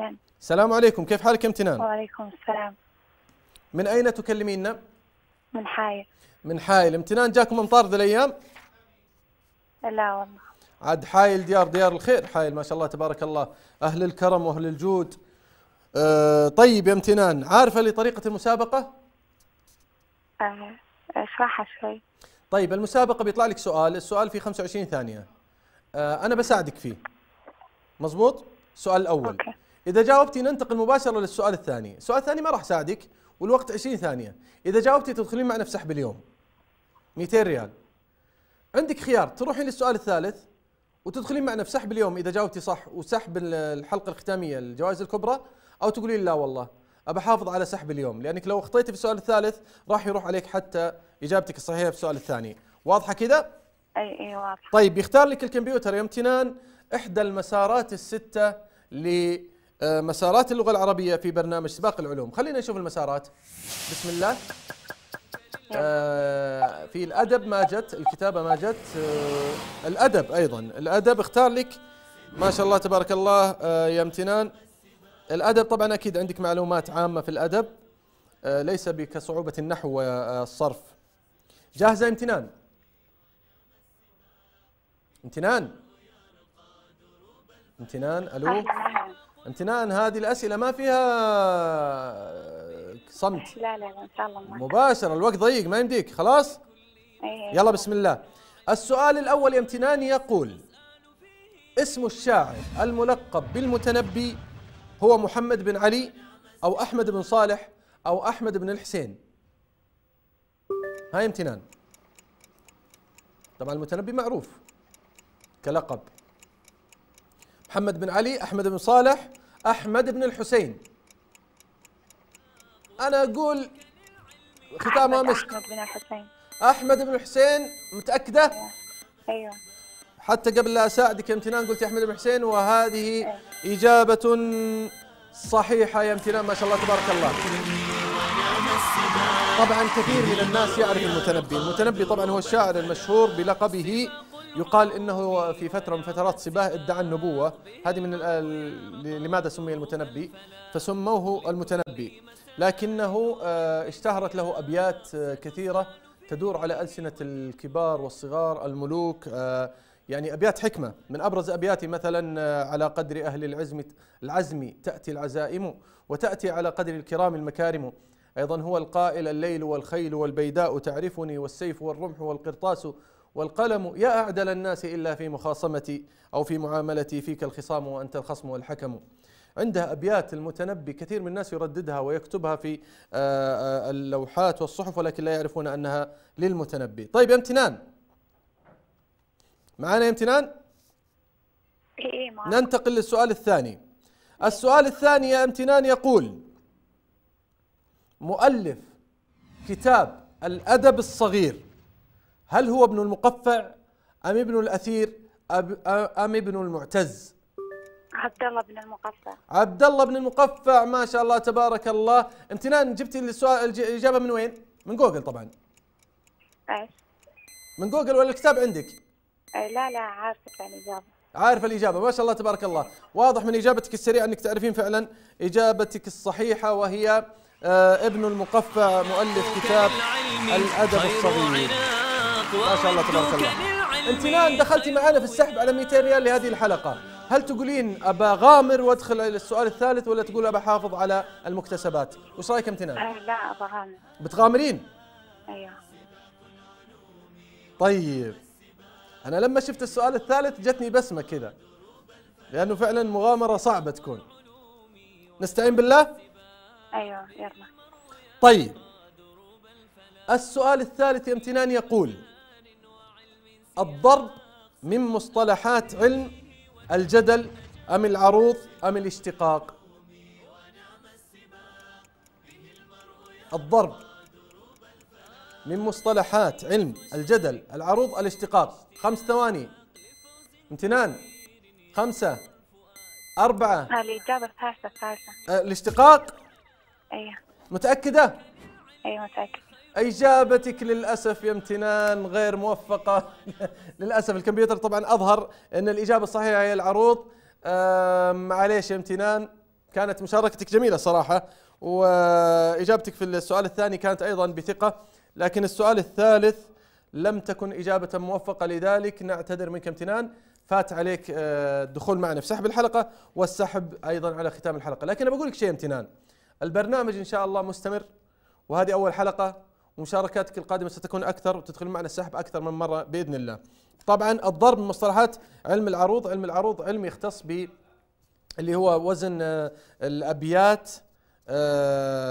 أهلا. السلام عليكم. كيف حالك يا امتنان وعليكم السلام. من أين تكلمينا؟ من حايل. من حايل. امتنان جاكم أمطار ذي الأيام؟ لا والله. عاد حايل ديار ديار الخير. حايل ما شاء الله تبارك الله. أهل الكرم وأهل الجود. أه طيب يا امتنان عارفة لي طريقة المسابقة؟ آه، أشرحها شوي. طيب المسابقة بيطلع لك سؤال. السؤال فيه 25 ثانية. أه أنا بساعدك فيه. مزبوط السؤال الأول أوكي. إذا جاوبتي ننتقل مباشرة للسؤال الثاني. السؤال الثاني ما راح ساعدك والوقت 20 ثانية. إذا جاوبتي تدخلين معنا في سحب اليوم. 200 ريال. عندك خيار تروحين للسؤال الثالث وتدخلين معنا في سحب اليوم إذا جاوبتي صح وسحب ال- الحلقة الختامية الجوائز الكبرى أو تقولين لا والله أبى أحافظ على سحب اليوم. لأنك لو أخطيتي في السؤال الثالث راح يروح عليك حتى إجابتك الصحيحة في السؤال الثاني. واضحة كذا؟ أي أي واضح طيب يختار لك الكمبيوتر يا امتنان إحدى المسارات الستة لمسارات اللغة العربية في برنامج سباق العلوم. خلينا نشوف المسارات. بسم الله. آه في الأدب ما جت الكتابة ما جت. آه الأدب أيضا. الأدب اختار لك ما شاء الله تبارك الله آه يا امتنان. الأدب طبعا أكيد عندك معلومات عامة في الأدب. آه ليس بكصعوبة النحو والصرف جاهزة امتنان؟ امتنان؟ امتنان ألو؟ امتنان هذه الأسئلة ما فيها صمت. لا لا لا إن شاء الله مباشرة الوقت ضيق ما يمديك. خلاص؟ أي يلا بسم الله. السؤال الأول يا امتنان يقول اسم الشاعر الملقب بالمتنبي هو محمد بن علي أو أحمد بن صالح أو أحمد بن الحسين؟ هاي امتنان. طبعا المتنبي معروف كلقب. محمد بن علي أحمد بن صالح أحمد بن الحسين. أنا أقول ختامها أحمد- مسك. أحمد بن الحسين. أحمد بن الحسين متأكدة؟ أيوه. حتى قبل لا أساعدك يا امتنان قلت يا أحمد بن حسين وهذه إجابة صحيحة يا امتنان ما شاء الله تبارك الله. طبعا كثير من الناس يعرف المتنبي. المتنبي طبعا هو الشاعر المشهور بلقبه يقال إنه في فترة من فترات صباه إدعى النبوة. هذه من لماذا سمي المتنبي؟ فسموه المتنبي. لكنه آه، اشتهرت له أبيات آه، كثيرة تدور على ألسنة الكبار والصغار الملوك آه، يعني أبيات حكمة. من أبرز ابياته مثلا على قدر أهل العزم العزم تأتي العزائم وتأتي على قدر الكرام المكارم. أيضا هو القائل الليل والخيل والبيداء تعرفني والسيف والرمح والقرطاس والقلم يا أعدل الناس إلا في مخاصمتي أو في معاملتي فيك الخصام وأنت الخصم والحكم. عنده أبيات المتنبي كثير من الناس يرددها ويكتبها في آه، آه، اللوحات والصحف ولكن لا يعرفون أنها للمتنبي. طيب يا امتنان. معنا يا امتنان؟ أي ما ننتقل للسؤال الثاني. السؤال الثاني يا امتنان يقول مؤلف كتاب الأدب الصغير هل هو ابن المقفع أم ابن الأثير؟ أم ابن المعتز؟ عبد الله بن المقفع. عبد الله بن المقفع ما شاء الله تبارك الله. امتنان جبتي السؤال الج- الإجابة من وين؟ من جوجل طبعا. إيش؟ من جوجل ولا الكتاب عندك؟ أي لا لا عارفة الإجابة. عارف الإجابة. ما شاء الله تبارك الله. واضح من إجابتك السريعة أنك تعرفين فعلا إجابتك الصحيحة وهي آه ابن المقفع مؤلف كتاب الأدب الصغير. ما شاء الله تبارك الله. امتنان دخلتي معنا في السحب على 200 ريال لهذه الحلقة. هل تقولين أبا غامر وادخل إلى السؤال الثالث ولا تقول أبا حافظ على المكتسبات؟ وش رأيك أمتنان؟ أي لا أبغى بتغامرين؟ أيوه. طيب. أنا لما شفت السؤال الثالث جتني بسمة كذا. لأنه فعلا مغامرة صعبة تكون. نستعين بالله؟ أيوه يلا. طيب. السؤال الثالث يا أمتنان يقول الضرب من مصطلحات علم الجدل أم العروض أم الاشتقاق. الضرب من مصطلحات علم الجدل العروض الاشتقاق. خمس ثواني. امتنان. خمسة. أربعة. آه، الإجابة الثالثة الثالثة. أه، الاشتقاق؟ أيوه. متأكدة؟ أيوه متأكد إجابتك للأسف يا امتنان غير موفقة. للأسف الكمبيوتر طبعا أظهر أن الإجابة الصحيحة هي العروض. معليش يا امتنان كانت مشاركتك جميلة صراحة وإجابتك في السؤال الثاني كانت أيضا بثقة لكن السؤال الثالث لم تكن إجابة موفقة لذلك نعتذر منك امتنان. فات عليك آه، الدخول معنا في سحب الحلقة والسحب أيضا على ختام الحلقة. لكن بقول لك شيء امتنان البرنامج إن شاء الله مستمر وهذه أول حلقة ومشاركاتك القادمة ستكون أكثر وتدخل معنا السحب أكثر من مرة بإذن الله. طبعا الضرب من مصطلحات علم العروض علم العروض علم يختص ب اللي هو وزن آه، الأبيات آه،